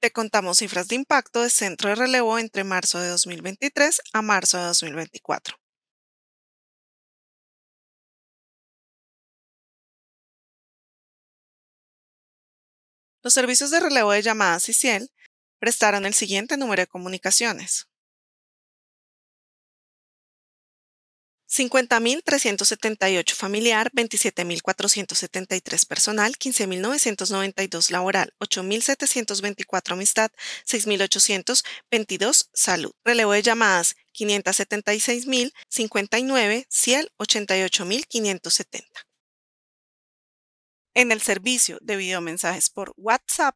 Te contamos cifras de impacto de centro de relevo entre marzo de 2023 a marzo de 2024. Los servicios de relevo de llamadas y CIEL prestaron el siguiente número de comunicaciones. 50.378 familiar, 27.473 personal, 15.992 laboral, 8.724 amistad, 6.822 salud. Relevo de llamadas 576.059, CIEL 88.570. En el servicio de videomensajes por WhatsApp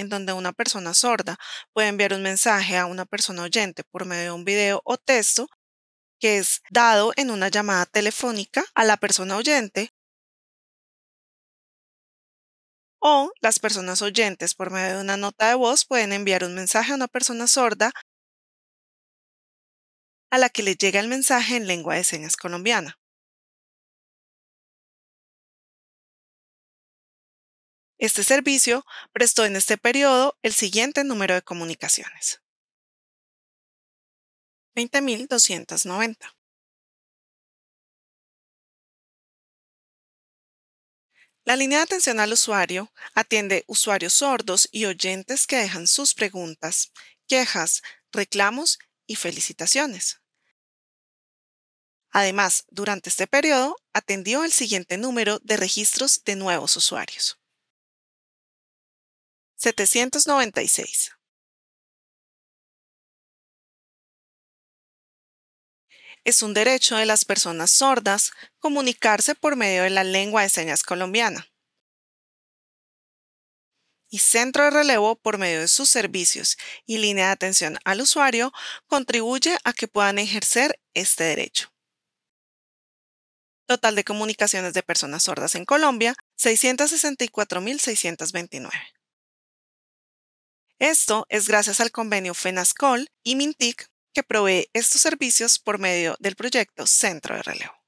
en donde una persona sorda puede enviar un mensaje a una persona oyente por medio de un video o texto que es dado en una llamada telefónica a la persona oyente o las personas oyentes por medio de una nota de voz pueden enviar un mensaje a una persona sorda a la que le llega el mensaje en lengua de señas colombiana. Este servicio prestó en este periodo el siguiente número de comunicaciones. 20.290. La línea de atención al usuario atiende usuarios sordos y oyentes que dejan sus preguntas, quejas, reclamos y felicitaciones. Además, durante este periodo atendió el siguiente número de registros de nuevos usuarios. 796. Es un derecho de las personas sordas comunicarse por medio de la lengua de señas colombiana. Y Centro de Relevo, por medio de sus servicios y línea de atención al usuario, contribuye a que puedan ejercer este derecho. Total de comunicaciones de personas sordas en Colombia, 664.629. Esto es gracias al convenio FENASCOL y MINTIC que provee estos servicios por medio del proyecto Centro de Relevo.